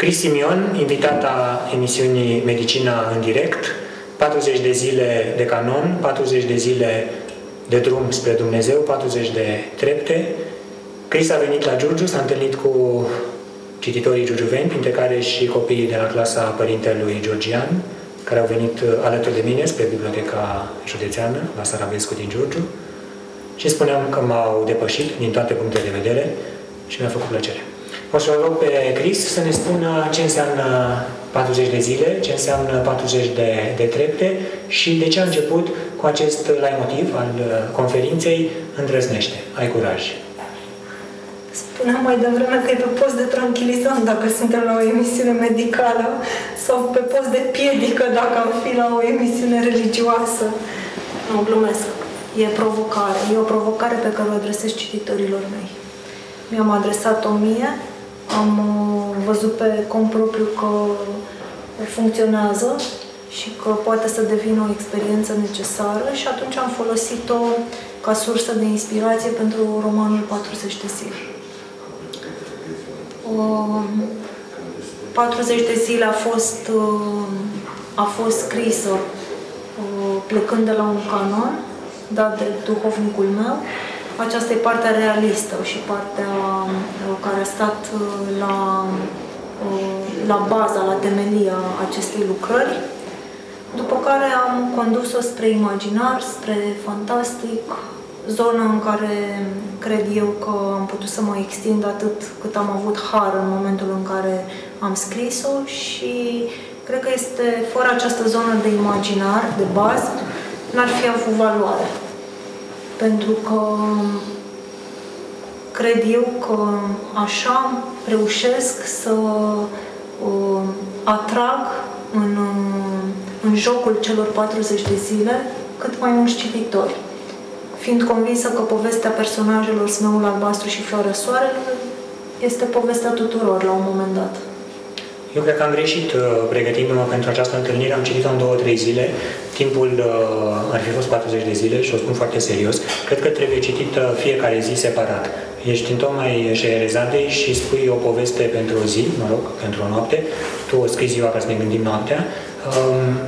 Cris Simion, invitat a emisiunii Medicina în direct, 40 de zile de canon, 40 de zile de drum spre Dumnezeu, 40 de trepte. Cris a venit la Giurgiu, s-a întâlnit cu cititorii giurgiuveni, printre care și copiii de la clasa Părintelui Georgian, care au venit alături de mine spre Biblioteca Județeană, la Sarabescu din Giurgiu. Și spuneam că m-au depășit din toate punctele de vedere și mi-a făcut plăcere. O să rog pe Cris să ne spună ce înseamnă 40 de zile, ce înseamnă 40 de, de trepte și de ce a început cu acest motiv al uh, conferinței Îndrăznește, ai curaj. Spuneam mai devreme că e pe post de tranquilizant dacă suntem la o emisiune medicală sau pe post de piedică dacă am fi la o emisiune religioasă. Nu, glumesc. E provocare. E o provocare pe care o adresez cititorilor mei. Mi-am adresat-o mie, am uh, văzut pe propriu că funcționează și că poate să devină o experiență necesară și atunci am folosit-o ca sursă de inspirație pentru romanul 40 de zile. 40 de zile a fost, uh, a fost scrisă uh, plecând de la un canon dat de duhovnicul meu. Aceasta e partea realistă și partea uh, care a stat la, la baza, la temelia acestei lucrări. După care am condus-o spre imaginar, spre fantastic, zonă în care cred eu că am putut să mă extind atât cât am avut har în momentul în care am scris-o și cred că este, fără această zonă de imaginar, de bază, n-ar fi avut valoare. Pentru că cred eu că așa reușesc să uh, atrag în, în jocul celor 40 de zile cât mai mulți cititori fiind convinsă că povestea personajelor Smeul Albastru și Floarea Soarelui este povestea tuturor la un moment dat. Eu cred că am greșit uh, pregătindu-mă pentru această întâlnire. Am citit-o în două, trei zile. Timpul uh, ar fi fost 40 de zile și o spun foarte serios. Cred că trebuie citit uh, fiecare zi separat. Ești întocmai Șeherezadei și spui o poveste pentru o zi, mă rog, pentru o noapte. Tu o scrii ziua ca să ne gândim noaptea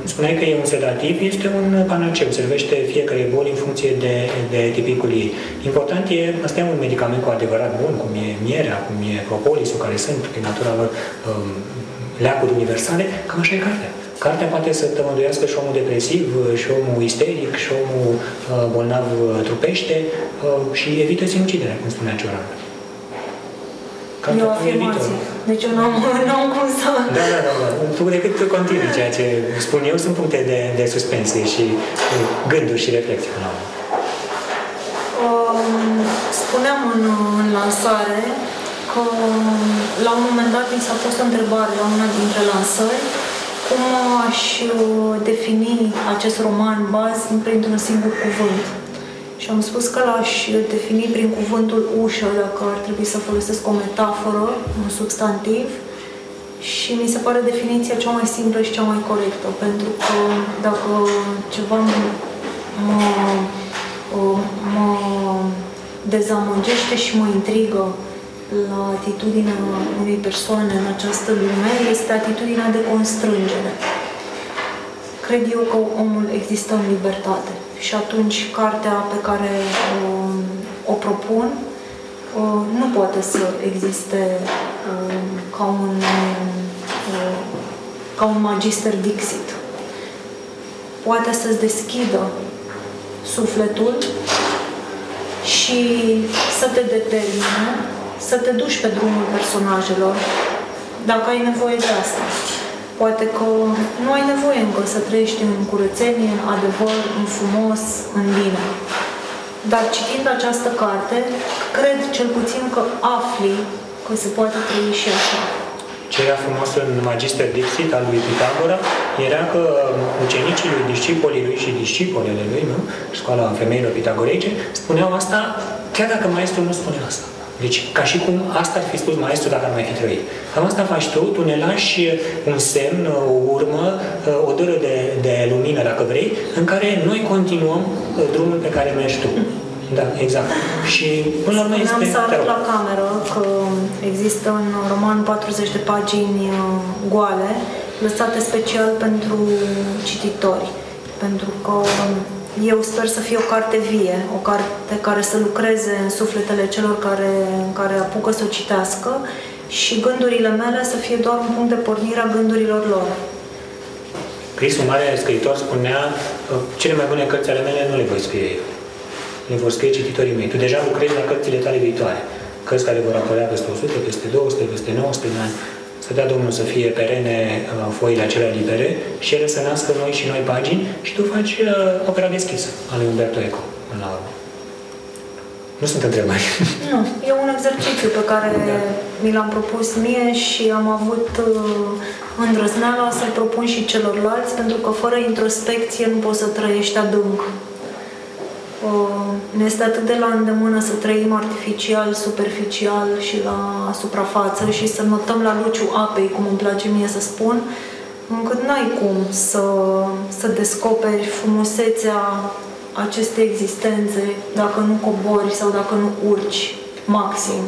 Spuneai că e un sedativ, este un panaceu, servește fiecare boli în funcție de, de tipicul ei. Important e, asta e un medicament cu adevărat bun, cum e mierea, cum e propolisul, care sunt, prin natura lor, um, leacuri universale, cam așa e cartea. Cartea poate să tămăduiască și omul depresiv, și omul isteric, și omul uh, bolnav trupește uh, și evită sinuciderea, cum spunea Cioran. E o afirmație. Deci eu n-am, n-am cum să... Da, da, da, da. Tu decât continui ceea ce spun eu, sunt puncte de, de suspensie și gânduri și reflexii până la um, Spuneam în, în lansare că la un moment dat mi s-a pus o întrebare la una dintre lansări cum aș defini acest roman baz printr-un singur cuvânt. Și am spus că l-aș defini prin cuvântul ușă, dacă ar trebui să folosesc o metaforă, un substantiv, și mi se pare definiția cea mai simplă și cea mai corectă, pentru că dacă ceva mă, mă, mă dezamăgește și mă intrigă la atitudinea unei persoane în această lume, este atitudinea de constrângere. Cred eu că omul există în libertate și atunci cartea pe care o, o propun nu poate să existe ca un, ca un magister Dixit. Poate să-ți deschidă sufletul și să te determine, să te duci pe drumul personajelor, dacă ai nevoie de asta. Poate că nu ai nevoie încă să trăiești în curățenie, în adevăr, în frumos, în bine. Dar citind această carte, cred cel puțin că afli că se poate trăi și așa. Ce era frumos în Magister Dixit al lui Pitagora era că ucenicii lui, discipolii lui și discipolele lui, nu? școala femeilor pitagoreice, spuneau asta chiar dacă maestrul nu spune asta. Deci, ca și cum asta ar fi spus maestru dacă ar mai fi trăit. Cam asta faci tu, tu ne lași un semn, o urmă, o dără de, de lumină, dacă vrei, în care noi continuăm uh, drumul pe care mergi tu. Da, exact. Și până la urmă este... Spuneam să arăt la cameră că există în roman 40 de pagini uh, goale, lăsate special pentru cititori. Pentru că eu sper să fie o carte vie, o carte care să lucreze în sufletele celor care, care apucă să o citească și gândurile mele să fie doar un punct de pornire a gândurilor lor. Chris, un mare scriitor, spunea cele mai bune cărți ale mele nu le voi scrie eu. Le vor scrie cititorii mei. Tu deja lucrezi la cărțile tale viitoare. Cărți care vor apărea peste 100, peste 200, peste 900 de ani. Să dea Domnul să fie perene uh, foile acelea libere și ele să nască noi și noi pagini și tu faci uh, opera deschisă a lui Umberto Eco, în la urmă. Nu sunt întrebări. Nu, e un exercițiu pe care da. mi l-am propus mie și am avut uh, îndrăzneala să-l propun și celorlalți, pentru că fără introspecție nu poți să trăiești adânc. Uh, ne este atât de la îndemână să trăim artificial, superficial și la suprafață și să notăm la luciu apei, cum îmi place mie să spun, încât n-ai cum să, să descoperi frumusețea aceste existențe dacă nu cobori sau dacă nu urci maxim.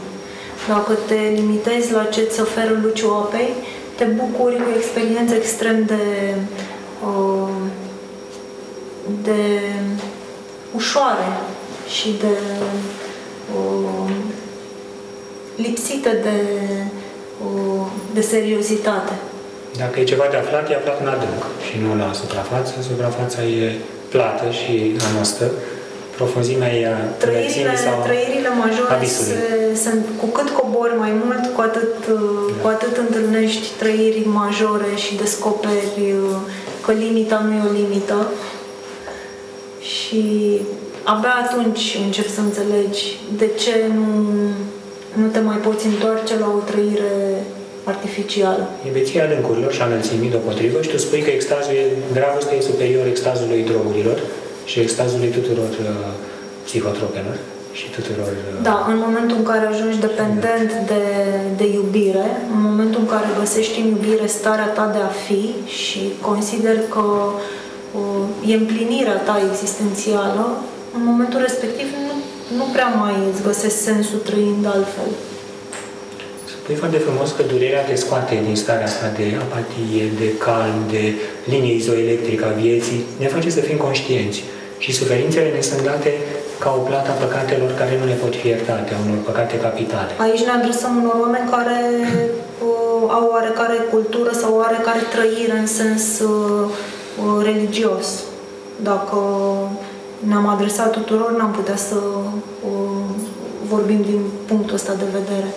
Dacă te limitezi la ce îți oferă luciul apei, te bucuri cu experiențe extrem de, uh, de ușoare și de uh, lipsite de, uh, de seriozitate. Dacă e ceva de aflat, e aflat în adânc și nu la suprafață. Suprafața e plată și noastră, profunzimea e trăirile, sau trăirile majore se, sunt, cu cât cobori mai mult, cu atât, da. cu atât întâlnești trăiri majore și descoperi uh, că limita nu e o limită și abia atunci începi să înțelegi de ce nu, nu te mai poți întoarce la o trăire artificială. Iubiția adâncurilor și a înălțimii deopotrivă și tu spui că extazul e, dragostea e superior extazului drogurilor și extazului tuturor uh, psihotropelor și tuturor... Uh, da, în momentul în care ajungi dependent da. de, de iubire, în momentul în care găsești în iubire starea ta de a fi și consider că uh, e împlinirea ta existențială, în momentul respectiv nu, nu prea mai îți găsești sensul trăind altfel. Păi foarte frumos că durerea te scoate din starea asta de apatie, de calm, de linie izoelectrică a vieții, ne face să fim conștienți. Și suferințele ne sunt date ca o plată a păcatelor care nu ne pot fi iertate, a unor păcate capitale. Aici ne adresăm unor oameni care uh, au oarecare cultură sau oarecare trăire în sens uh, uh, religios. Dacă ne-am adresat tuturor, n-am putea să uh, vorbim din punctul ăsta de vedere.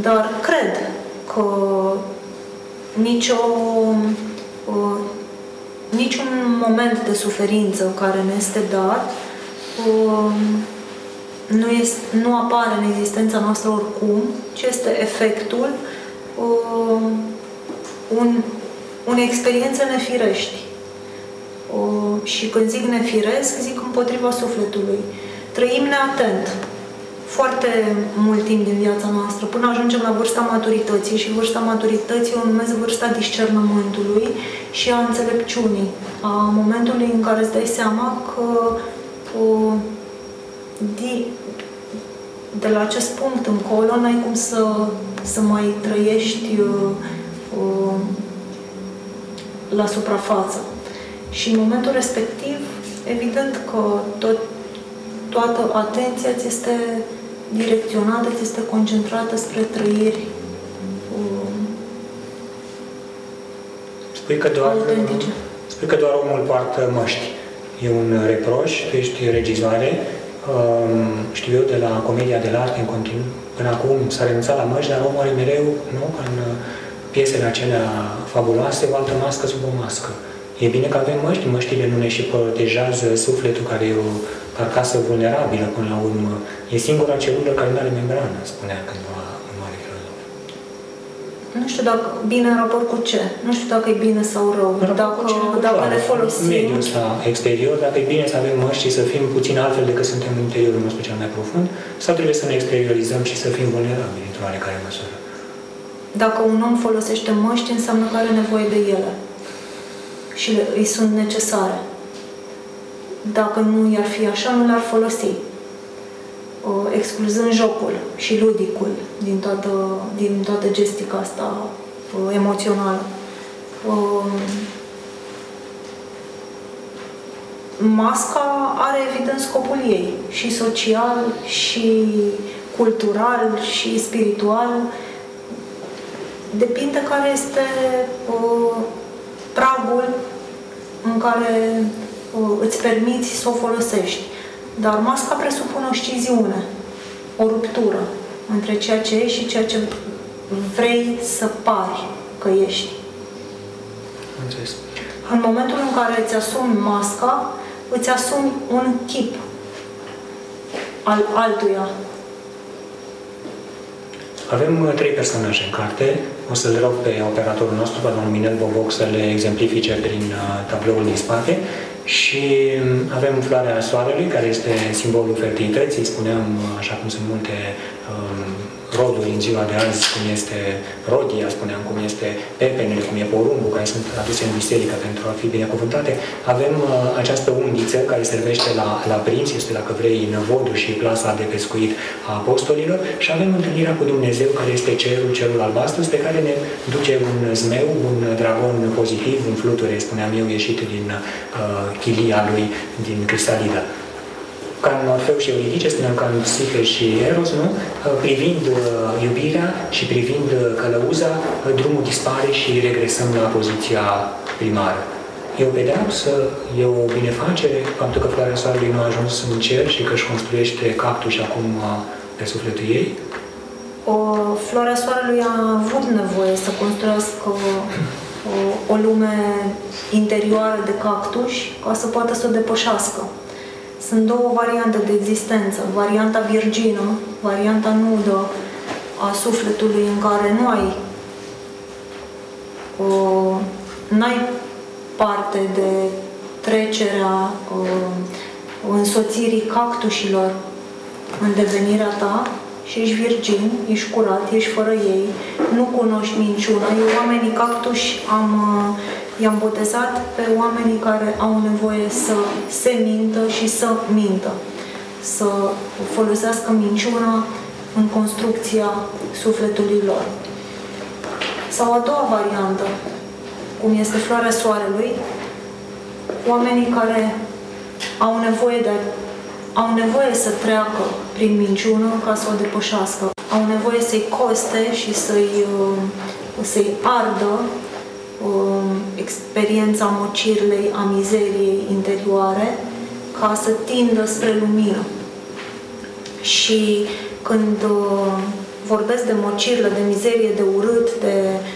Dar cred că nicio, niciun moment de suferință care ne este dat nu, este, nu apare în existența noastră oricum, ci este efectul un, unei experiențe nefirești. Și când zic nefiresc, zic împotriva sufletului. Trăim neatent foarte mult timp din viața noastră, până ajungem la vârsta maturității și vârsta maturității o numesc vârsta discernământului și a înțelepciunii, a momentului în care îți dai seama că o, de, de la acest punct încolo n-ai cum să, să mai trăiești o, la suprafață. Și în momentul respectiv, evident că tot, toată atenția ți este direcționată, ți este concentrată spre trăiri um, spui că doar, autentice. Spui că doar omul poartă măști. E un reproș, tu ești regizoare, um, știu eu de la Comedia de arte în continuu, până acum s-a renunțat la măști, dar omul are mereu, nu, în piesele acelea fabuloase, o altă mască sub o mască. E bine că avem măști, măștile nu ne și protejează sufletul care e o carcasă vulnerabilă până la urmă. E singura celulă care nu are membrană, spunea cândva un mare filozof. Nu știu dacă bine în raport cu ce. Nu știu dacă e bine sau rău. Dacă, dacă ne folosim... Mediul ăsta exterior, dacă e bine să avem măști și să fim puțin altfel decât suntem în interiorul nostru cel mai profund, sau trebuie să ne exteriorizăm și să fim vulnerabili într-o oarecare măsură. Dacă un om folosește măști, înseamnă că are nevoie de ele și îi sunt necesare. dacă nu i-ar fi așa, nu l-ar folosi. Uh, excluzând jocul și ludicul din toată, din toată gestica asta uh, emoțională. Uh, masca are evident scopul ei, și social, și cultural, și spiritual. Depinde care este uh, pragul în care uh, îți permiți să o folosești. Dar masca presupune o sciziune, o ruptură între ceea ce ești și ceea ce vrei să pari că ești. Înțeles. În momentul în care îți asumi masca, îți asumi un chip al altuia. Avem uh, trei personaje în carte. O să-l rog pe operatorul nostru, pe domnul Minel Boboc, să le exemplifice prin uh, tabloul din spate. Și um, avem floarea soarelui, care este simbolul fertilității. Spuneam, uh, așa cum sunt multe um, roduri în ziua de azi, cum este rodia, spuneam, cum este pepenele, cum e porumbul, care sunt aduse în biserică pentru a fi binecuvântate. Avem uh, această undiță care servește la, la prinți, este, dacă vrei, năvodul și plasa de pescuit a apostolilor și avem întâlnirea cu Dumnezeu, care este cerul, cerul albastru, pe care ne duce un zmeu, un dragon pozitiv, un fluture, spuneam eu, ieșit din uh, chilia lui, din cristalidă ca în Orfeu și Euridice, spuneam ca în Psihe și Eros, nu? Privind uh, iubirea și privind uh, călăuza, uh, drumul dispare și regresăm la poziția primară. E o pedeapsă, e o binefacere, faptul că floarea soarelui nu a ajuns în cer și că își construiește cactus și acum pe sufletul ei? O, floarea soarelui a avut nevoie să construiască o, o lume interioară de cactus ca să poată să o depășească. Sunt două variante de existență. Varianta virgină, varianta nudă a sufletului în care nu ai o, n-ai parte de trecerea o, însoțirii cactușilor în devenirea ta și ești virgin, ești curat, ești fără ei, nu cunoști minciuna. Eu oamenii cactuși am i-am botezat pe oamenii care au nevoie să se mintă și să mintă, să folosească minciuna în construcția sufletului lor. Sau a doua variantă, cum este floarea soarelui, oamenii care au nevoie de au nevoie să treacă prin minciună ca să o depășească. Au nevoie să-i coste și să-i, uh, să-i ardă experiența mocirlei, a mizeriei interioare, ca să tindă spre lumină. Și când uh, vorbesc de mocirlă, de mizerie, de urât, de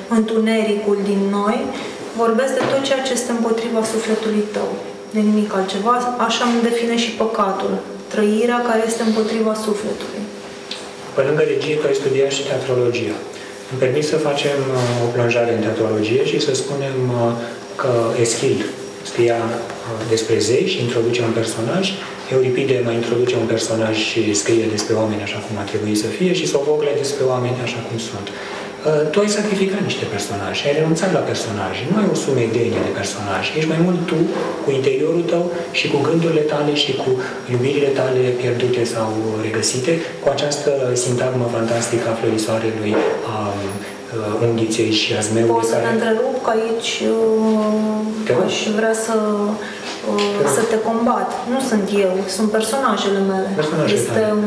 întunericul din noi, vorbesc de tot ceea ce este împotriva sufletului tău, de nimic altceva. Așa îmi define și păcatul, trăirea care este împotriva sufletului. Pe lângă regie, tu ai studiat și teatrologia. Îmi permis să facem uh, o plonjare în teatrologie și să spunem uh, că Eschil scria uh, despre zei și introduce un personaj, Euripide mai introduce un personaj și scrie despre oameni așa cum ar trebui să fie și Sofocle despre oameni așa cum sunt. Tu ai sacrificat niște personaje, ai renunțat la personaje, nu ai o sumedenie de personaje, ești mai mult tu cu interiorul tău și cu gândurile tale și cu iubirile tale pierdute sau regăsite, cu această sintagmă fantastică a florisoarelui, a uh, unghiței și a zmeului. Pot să te întrerup că aici uh, aș vrea să uh, să te combat. Nu sunt eu, sunt personajele mele. Personajele este un,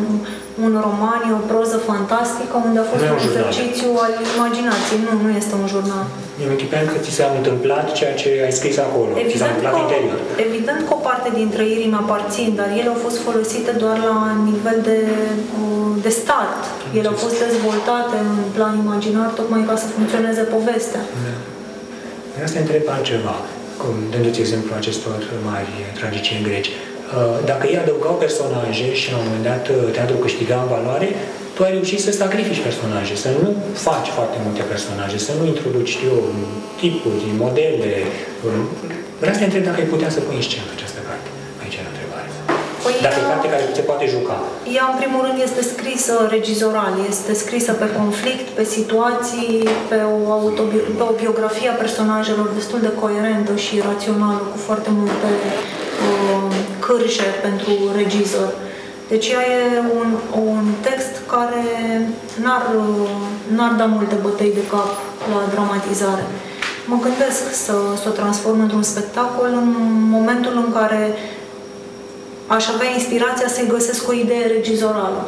un roman, e o proză fantastică unde a fost un exercițiu al imaginației. Nu, nu este un jurnal. Eu închipeam că ți s-a întâmplat ceea ce ai scris acolo, evident ți s-a întâmplat că, interior. Evident că o parte din trăiri îmi aparțin, dar ele au fost folosite doar la nivel de, de stat. Ele au fost dezvoltate în plan imaginar tocmai ca să funcționeze povestea. Da. Asta întreb altceva, cum dându-ți exemplu acestor mari tragicieni greci. Uh, dacă ei adăugau personaje și la un moment dat uh, teatrul câștiga în valoare, tu ai reușit să sacrifici personaje, să nu faci foarte multe personaje, să nu introduci, știu eu, tipuri, modele. Vreau să te întreb dacă ai putea să pui în scenă această carte. Aici e întrebare. Păi dacă e carte care se poate juca. Ea, în primul rând, este scrisă regizoral, este scrisă pe conflict, pe situații, pe o, autobi- pe o biografie a personajelor destul de coerentă și rațională, cu foarte multe uh, cârje pentru regizor. Deci ea e un, un text care n-ar, n-ar da multe bătăi de cap la dramatizare. Mă gândesc să, să o transform într-un spectacol în momentul în care aș avea inspirația să-i găsesc o idee regizorală.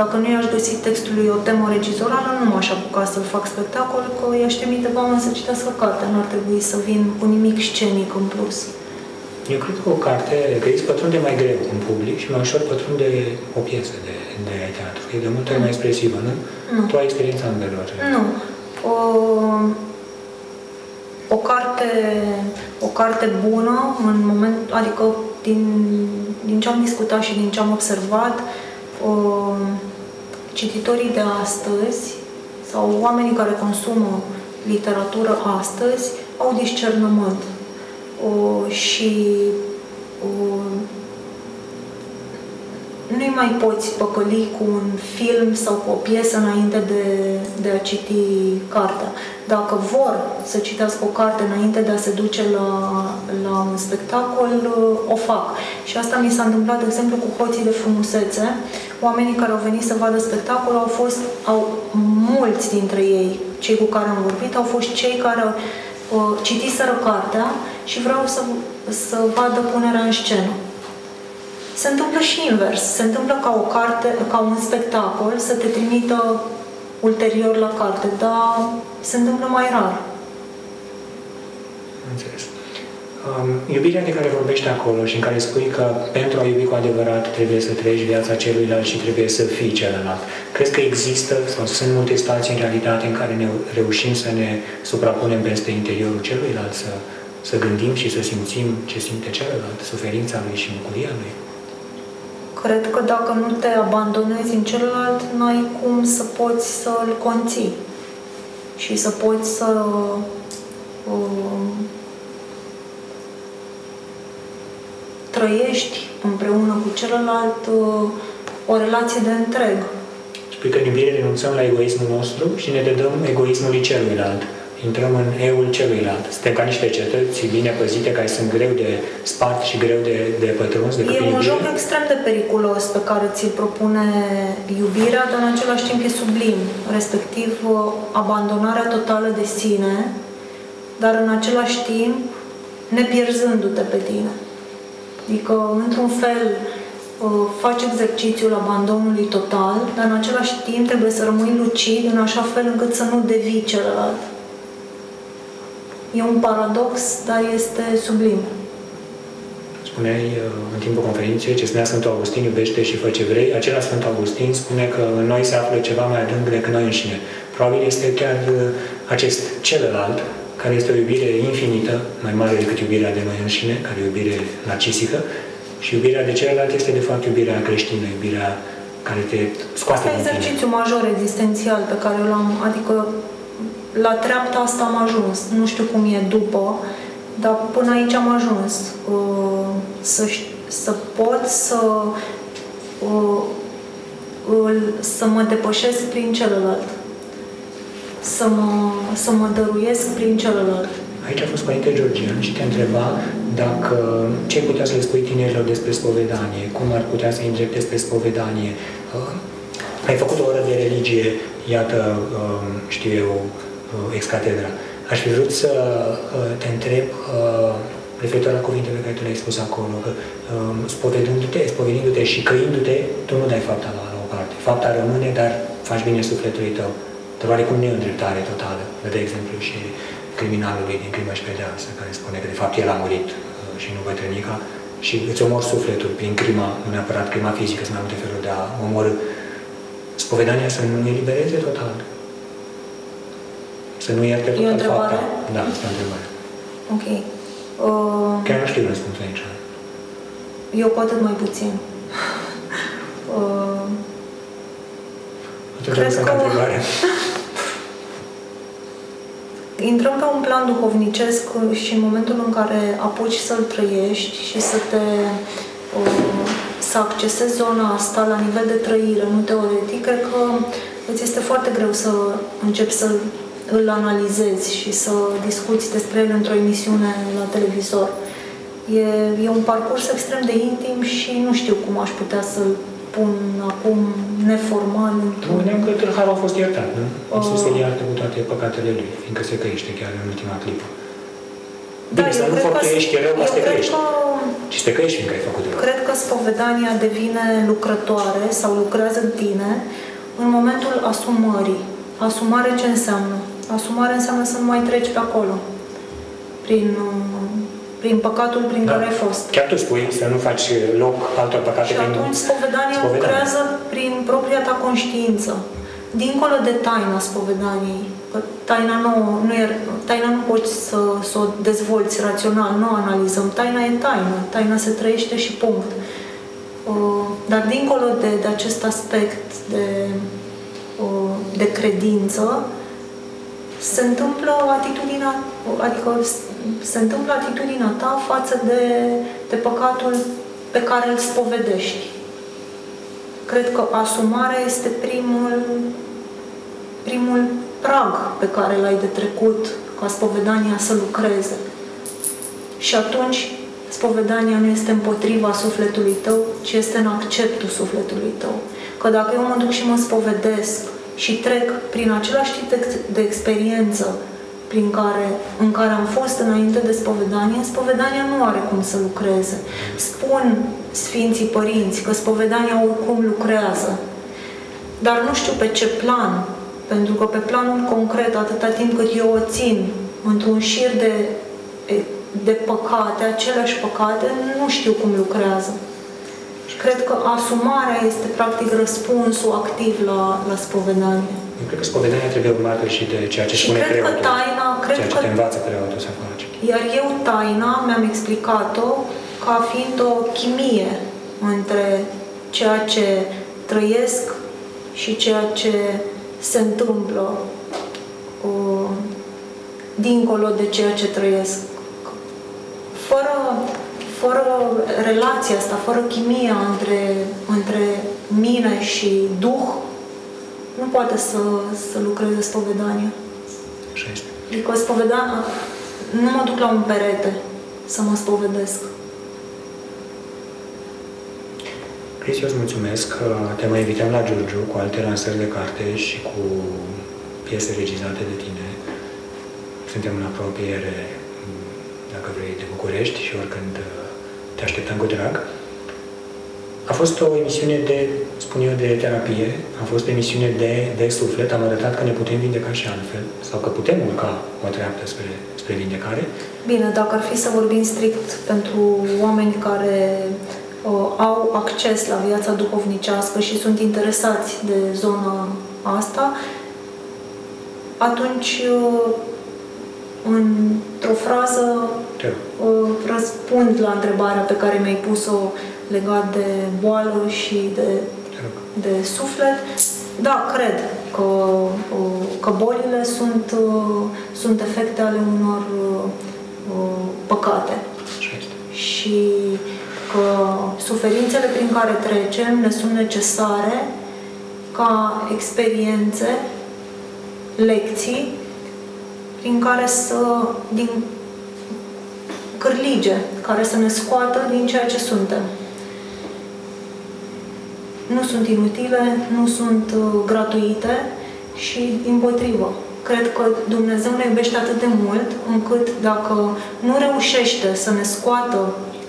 Dacă nu i-aș găsi textului o temă regizorală, nu m-aș apuca să-l fac spectacol, că i-aș trimite oameni să citească cartea. Nu ar trebui să vin cu nimic scenic în plus. Eu cred că o carte, că îți pătrunde mai greu în public și mai ușor pătrunde o piesă de, de teatru. E de multe ori mai expresivă, nu? Nu. Tu ai experiența în ambelor. Nu. O, o carte, o carte bună, în moment, adică din, din ce am discutat și din ce am observat, o, cititorii de astăzi sau oamenii care consumă literatură astăzi au discernământ o, și o, nu-i mai poți păcăli cu un film sau cu o piesă înainte de, de a citi cartea. Dacă vor să citească o carte înainte de a se duce la, la un spectacol, o fac. Și asta mi s-a întâmplat, de exemplu, cu Hoții de frumusețe. Oamenii care au venit să vadă spectacolul au fost, au, mulți dintre ei, cei cu care am vorbit, au fost cei care au uh, citiseră cartea și vreau să, să vadă punerea în scenă. Se întâmplă și invers. Se întâmplă ca o carte, ca un spectacol să te trimită ulterior la carte, dar se întâmplă mai rar. Înțeles. Um, iubirea de care vorbești acolo și în care spui că pentru a iubi cu adevărat trebuie să trăiești viața celuilalt și trebuie să fii celălalt. Crezi că există sau sunt multe situații în realitate în care ne reușim să ne suprapunem peste interiorul celuilalt, să, să gândim și să simțim ce simte celălalt, suferința lui și bucuria lui? Cred că dacă nu te abandonezi în celălalt, n-ai cum să poți să-l conții și să poți să uh, trăiești împreună cu celălalt uh, o relație de întreg. Spui că în iubire renunțăm la egoismul nostru și ne dedăm egoismului celuilalt intrăm în eul celuilalt. Suntem ca niște cetăți bine păzite, care sunt greu de spart și greu de, de pătruns. De e un joc extrem de periculos pe care ți-l propune iubirea, dar în același timp e sublim, respectiv abandonarea totală de sine, dar în același timp nepierzându-te pe tine. Adică, într-un fel, faci exercițiul abandonului total, dar în același timp trebuie să rămâi lucid în așa fel încât să nu devii celălalt. E un paradox, dar este sublim. Spuneai uh, în timpul conferinței ce spunea Sfântul Augustin, iubește și fă ce vrei. Acela Sfânt Augustin spune că în noi se află ceva mai adânc decât noi înșine. Probabil este chiar uh, acest celălalt, care este o iubire infinită, mai mare decât iubirea de noi înșine, care e o iubire narcisică, și iubirea de celălalt este de fapt iubirea creștină, iubirea care te scoate din tine. exercițiu major existențial pe care l-am, adică la treapta asta am ajuns. Nu știu cum e după, dar până aici am ajuns. Uh, să, să pot să, uh, să mă depășesc prin celălalt. Să mă, să mă dăruiesc prin celălalt. Aici a fost Părinte Georgian și te întreba dacă ce putea să le spui tinerilor despre spovedanie, cum ar putea să îndrepte spre spovedanie. Uh, ai făcut o oră de religie, iată, știu eu, Uh, ex-catedra. Aș fi vrut să uh, te întreb uh, referitor la cuvintele pe care tu le-ai spus acolo, că um, spovedându-te, spovedindu-te și căindu-te, tu nu dai fapta la, la o parte. Fapta rămâne, dar faci bine sufletului tău. Dar oarecum nu e o îndreptare totală. De exemplu și criminalului din crimă și pedeapsă, care spune că de fapt el a murit și nu bătrânica și îți omor sufletul prin crima, nu neapărat crima fizică, sunt mai multe feluri de a omor spovedania să nu elibereze total. Să nu ierte E o întrebare? Da, este o întrebare. Ok. Uh, Chiar nu știu răspunsul aici. Eu cu atât mai puțin. Uh, Crezi că... Întrebare. Intrăm pe un plan duhovnicesc și în momentul în care apuci să-l trăiești și să te uh, să accesezi zona asta la nivel de trăire, nu teoretic, cred că îți este foarte greu să începi să îl analizezi și să discuți despre el într-o emisiune la televizor. E, e un parcurs extrem de intim și nu știu cum aș putea să-l pun acum neformal într-un... Spuneam că tâlharul a fost iertat, nu? O să se ierte cu toate păcatele lui, fiindcă se căiește chiar în ultima clipă. Da, Bine, să eu nu cred că făptuiești rău, eu să te cred crești. că Și să te crești fiindcă ai făcut rău. Cred că spovedania devine lucrătoare sau lucrează în tine în momentul asumării. Asumare ce înseamnă? Asumare înseamnă să nu mai treci pe acolo. Prin, uh, prin păcatul prin Da. care ai fost. Chiar tu spui să nu faci loc altor păcate Și prin atunci spovedania spovedanie. lucrează prin propria ta conștiință. Dincolo de taina spovedaniei. Că taina nu, nu, e, taina nu poți să, să o dezvolți rațional, nu o analizăm. Taina e taină. Taina se trăiește și punct. Uh, Dar dincolo de, de acest aspect de, uh, de credință, se întâmplă atitudinea, adică s- se întâmplă atitudinea ta față de, de păcatul pe care îl spovedești. Cred că asumarea este primul, primul prag pe care l-ai de trecut ca spovedania să lucreze. Și atunci spovedania nu este împotriva sufletului tău, ci este în acceptul sufletului tău. Că dacă eu mă duc și mă spovedesc și trec prin același tip de, de experiență prin care, în care am fost înainte de spovedanie, spovedania nu are cum să lucreze. Spun Sfinții Părinți că spovedania oricum lucrează, dar nu știu pe ce plan, pentru că pe planul concret, atâta timp cât eu o țin într-un șir de, de păcate, aceleași păcate, nu știu cum lucrează. Și cred că asumarea este practic răspunsul activ la, la spovedanie. Eu cred că spovedania trebuie urmată și de ceea ce Și spune cred că preotul. taina, cred ceea ce că te învață preotul să faci. iar eu taina mi-am explicat-o ca fiind o chimie între ceea ce trăiesc și ceea ce se întâmplă uh, dincolo de ceea ce trăiesc. Fără, fără relația asta, fără chimia între, între mine și Duh, nu poate să, să lucreze spovedania. Așa este. Adică spovedania, nu mă duc la un perete să mă spovedesc. Cris, eu îți mulțumesc că te mai invităm la Giurgiu cu alte lansări de carte și cu piese regizate de tine. Suntem în apropiere, dacă vrei, de București și oricând uh, te așteptăm cu drag. A fost o emisiune de, spun eu, de terapie, a fost o emisiune de, de suflet, am arătat că ne putem vindeca și altfel, sau că putem urca o treaptă spre, spre vindecare. Bine, dacă ar fi să vorbim strict pentru oameni care uh, au acces la viața duhovnicească și sunt interesați de zona asta, atunci, uh, într-o frază, Te rog. uh, răspund la întrebarea pe care mi-ai pus-o legat de boală și de Te rog. de suflet, da, cred că, uh, că bolile sunt, uh, sunt efecte ale unor uh, uh, păcate Așa este. și că suferințele prin care trecem ne sunt necesare ca experiențe, lecții, prin care să, din cârlige, care să ne scoată din ceea ce suntem nu sunt inutile, nu sunt uh, gratuite și din potrivă. Cred că Dumnezeu ne iubește atât de mult încât dacă nu reușește să ne scoată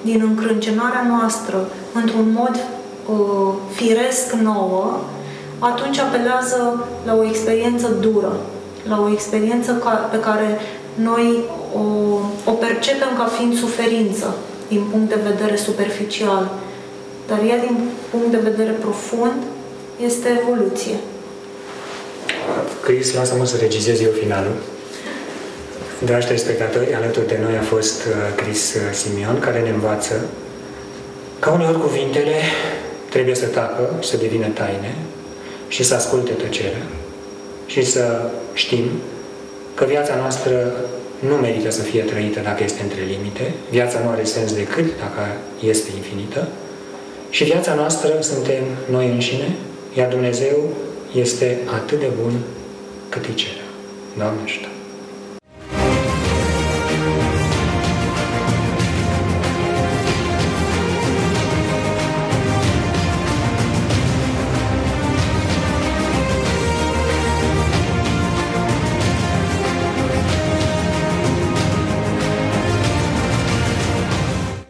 din încrâncenarea noastră într-un mod uh, firesc nouă, atunci apelează la o experiență dură, la o experiență ca, pe care noi o, o percepem ca fiind suferință din punct de vedere superficial, dar ea din punct de vedere profund este evoluție. Cris, lasă-mă să regizez eu finalul. Dragi telespectatori, alături de noi a fost uh, Cris uh, Simion, care ne învață că uneori cuvintele trebuie să tacă și să devină taine și să asculte tăcerea și să știm că viața noastră nu merită să fie trăită dacă este între limite, viața nu are sens decât dacă este infinită și viața noastră suntem noi înșine, iar Dumnezeu este atât de bun cât îi cere. Doamne ajută!